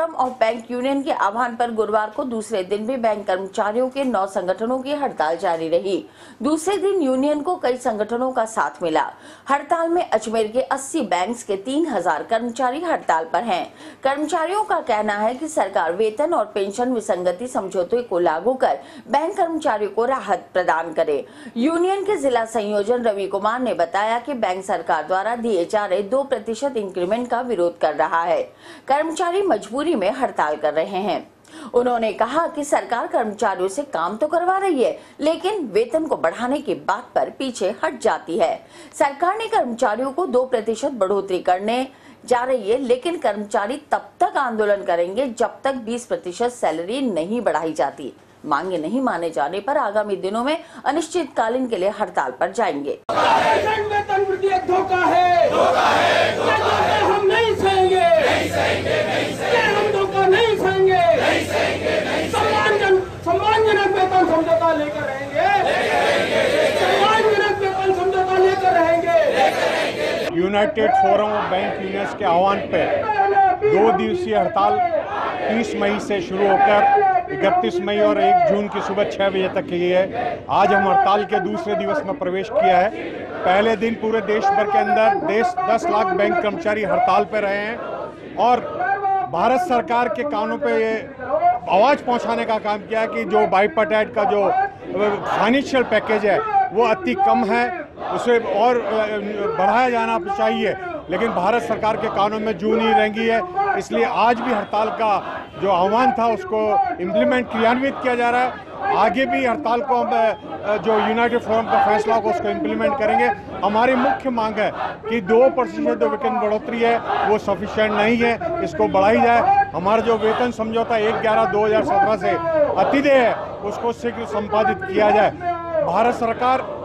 Of bank union के आह्वान पर गुरुवार को दूसरे दिन भी बैंक कर्मचारियों के नौ संगठनों की हड़ताल जारी रही। दूसरे दिन यूनियन को कई संगठनों का साथ मिला। हड़ताल में अजमेर के 80 बैंक्स के 3000 कर्मचारी हड़ताल पर हैं। कर्मचारियों का कहना है कि सरकार वेतन और पेंशन विसंगति समझौते को लागू कर बैंक कर्मचारियों को राहत प्रदान करे। यूनियन के जिला संयोजन रवि कुमार ने बताया कि बैंक सरकार द्वारा दिए जा रहे दो प्रतिशत इंक्रीमेंट का विरोध कर रहा है। कर्मचारी मजबूरी में हड़ताल कर रहे हैं। उन्होंने कहा कि सरकार कर्मचारियों से काम तो करवा रही है, लेकिन वेतन को बढ़ाने की बात पर पीछे हट जाती है। सरकार ने कर्मचारियों को दो प्रतिशत बढ़ोतरी करने जा रही है, लेकिन कर्मचारी तब तक आंदोलन करेंगे जब तक 20 प्रतिशत सैलरी नहीं बढ़ाई जाती। मांगे नहीं माने जाने पर आगामी दिनों में अनिश्चितकालीन के लिए हड़ताल पर जाएँगे। धोखा है। धोखा हम नहीं सहेंगे ये हम धोखा नहीं सहेंगे सम्मानजन सम्मानजनक वेतन समझौता लेकर रहेंगे। United forum of bank unions के आह्वान पर दो दिवसीय हड़ताल 30 मई से शुरू होकर 31 मई और 1 जून की सुबह 6 बजे तक की है। आज हम हड़ताल के दूसरे दिवस में प्रवेश किया है। पहले दिन पूरे देश भर के अंदर देश 10 लाख बैंक कर्मचारी हड़ताल पर रहे हैं और भारत सरकार के कानों पे ये आवाज़ पहुँचाने का काम किया कि जो बाईपटाइट का जो फाइनेंशियल पैकेज है, वो अति कम है। उसे और बढ़ाया जाना चाहिए। लेकिन भारत सरकार के कानून में जू नहीं रहेंगी है। इसलिए आज भी हड़ताल का जो आह्वान था, उसको इम्प्लीमेंट क्रियान्वित किया जा रहा है। आगे भी हड़ताल को हम जो यूनाइटेड फोरम का फैसला होगा, उसको इम्प्लीमेंट करेंगे। हमारी मुख्य मांग है कि दो प्रतिशत जो वेतन बढ़ोतरी है, वो सफिशिएंट नहीं है। इसको बढ़ाई जाए। हमारा जो वेतन समझौता एक ग्यारह दो हज़ार सत्रह से अतिदेय है, उसको शीघ्र संपादित किया जाए। भारत सरकार